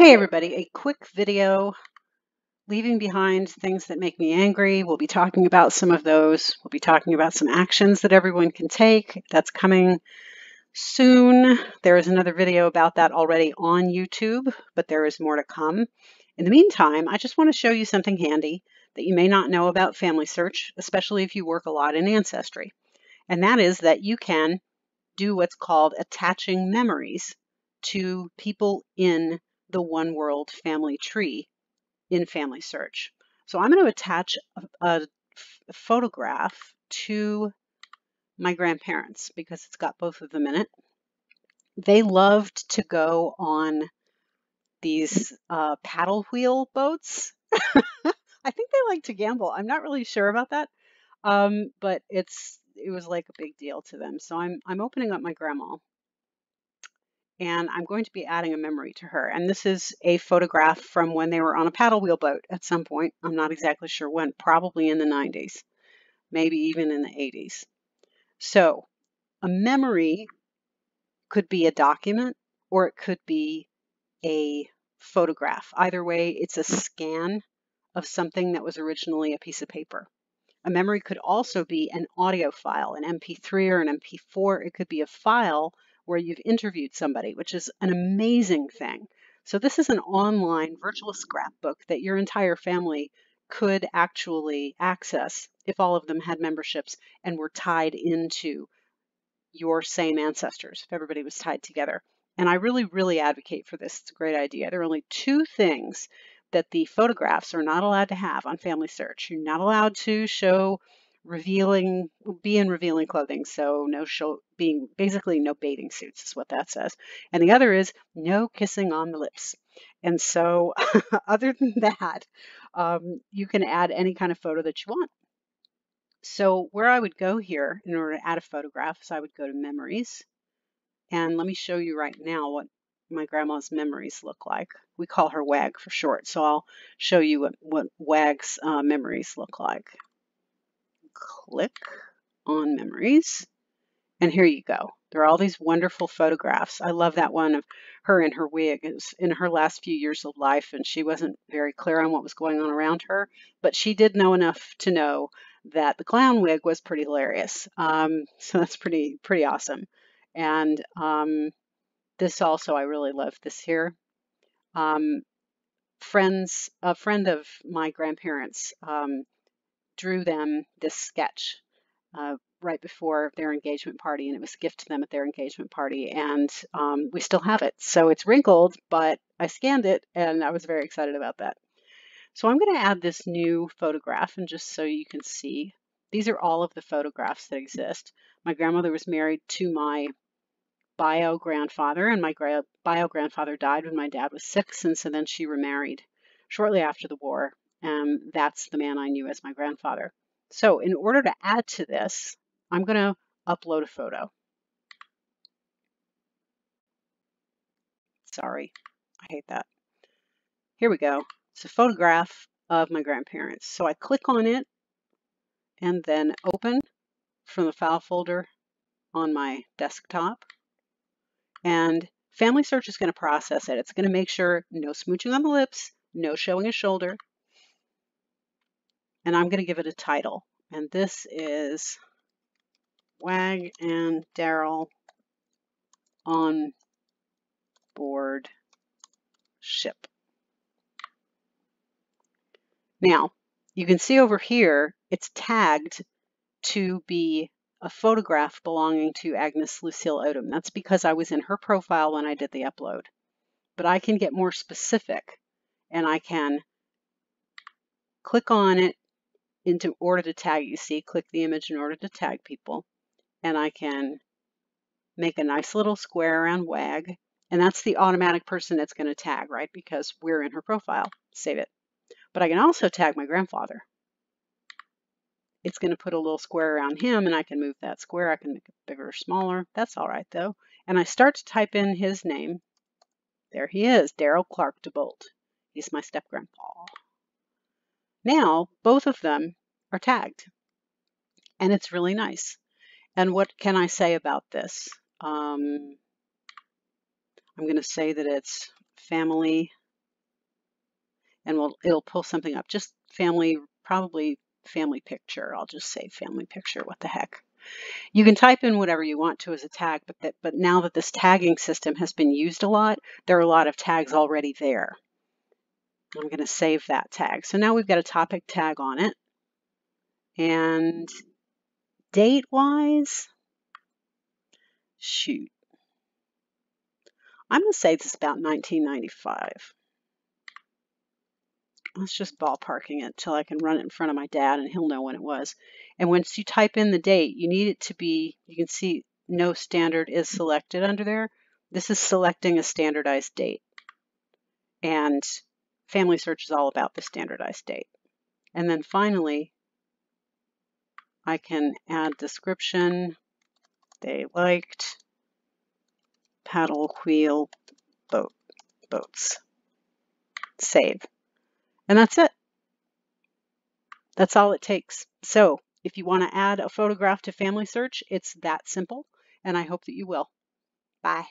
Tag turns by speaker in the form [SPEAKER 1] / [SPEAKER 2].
[SPEAKER 1] Hey everybody, a quick video leaving behind things that make me angry. We'll be talking about some of those. We'll be talking about some actions that everyone can take. That's coming soon. There is another video about that already on YouTube, but there is more to come. In the meantime, I just want to show you something handy that you may not know about Family Search, especially if you work a lot in Ancestry. And that is that you can do what's called attaching memories to people in the One World family tree in Family Search. So I'm going to attach a, a photograph to my grandparents because it's got both of them in it. They loved to go on these uh, paddle wheel boats. I think they like to gamble. I'm not really sure about that, um, but it's it was like a big deal to them. So I'm I'm opening up my grandma and I'm going to be adding a memory to her. And this is a photograph from when they were on a paddle wheel boat at some point. I'm not exactly sure when, probably in the 90s, maybe even in the 80s. So a memory could be a document or it could be a photograph. Either way, it's a scan of something that was originally a piece of paper. A memory could also be an audio file, an MP3 or an MP4. It could be a file where you've interviewed somebody, which is an amazing thing. So this is an online virtual scrapbook that your entire family could actually access if all of them had memberships and were tied into your same ancestors, if everybody was tied together. And I really, really advocate for this. It's a great idea. There are only two things that the photographs are not allowed to have on Family Search. You're not allowed to show revealing be in revealing clothing so no show being basically no bathing suits is what that says. And the other is no kissing on the lips. And so other than that um, you can add any kind of photo that you want. So where I would go here in order to add a photograph is I would go to memories. And let me show you right now what my grandma's memories look like. We call her WAG for short, so I'll show you what, what WAG's uh, memories look like click on memories. And here you go. There are all these wonderful photographs. I love that one of her in her wig. It was in her last few years of life, and she wasn't very clear on what was going on around her, but she did know enough to know that the clown wig was pretty hilarious. Um, so that's pretty pretty awesome. And um, this also, I really love this here. Um, friends, a friend of my grandparents um, drew them this sketch uh, right before their engagement party, and it was a gift to them at their engagement party. And um, we still have it. So it's wrinkled, but I scanned it, and I was very excited about that. So I'm going to add this new photograph, and just so you can see, these are all of the photographs that exist. My grandmother was married to my bio grandfather, and my bio grandfather died when my dad was six, and so then she remarried shortly after the war. Um, that's the man I knew as my grandfather. So in order to add to this, I'm going to upload a photo. Sorry, I hate that. Here we go. It's a photograph of my grandparents. So I click on it and then open from the file folder on my desktop. And Family Search is going to process it. It's going to make sure no smooching on the lips, no showing a shoulder, and I'm going to give it a title. And this is Wag and Daryl on board ship. Now, you can see over here, it's tagged to be a photograph belonging to Agnes Lucille Odom. That's because I was in her profile when I did the upload. But I can get more specific and I can click on it into order to tag, you see, click the image in order to tag people. And I can make a nice little square around WAG. And that's the automatic person that's going to tag, right? Because we're in her profile. Save it. But I can also tag my grandfather. It's going to put a little square around him, and I can move that square. I can make it bigger or smaller. That's all right, though. And I start to type in his name. There he is, Daryl Clark DeBolt. He's my step-grandpa. Now, both of them are tagged, and it's really nice. And what can I say about this? Um, I'm going to say that it's family and we'll, it'll pull something up. Just family, probably family picture. I'll just say family picture. What the heck? You can type in whatever you want to as a tag, but that, but now that this tagging system has been used a lot, there are a lot of tags already there. I'm going to save that tag. So now we've got a topic tag on it. And date-wise, shoot. I'm going to say this is about 1995. Let's just ballparking it till I can run it in front of my dad and he'll know when it was. And once you type in the date, you need it to be, you can see no standard is selected under there. This is selecting a standardized date. And Family Search is all about the standardized date. And then finally, I can add description. They liked paddle wheel boat boats. Save. And that's it. That's all it takes. So if you want to add a photograph to Family Search, it's that simple, and I hope that you will. Bye.